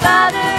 Father.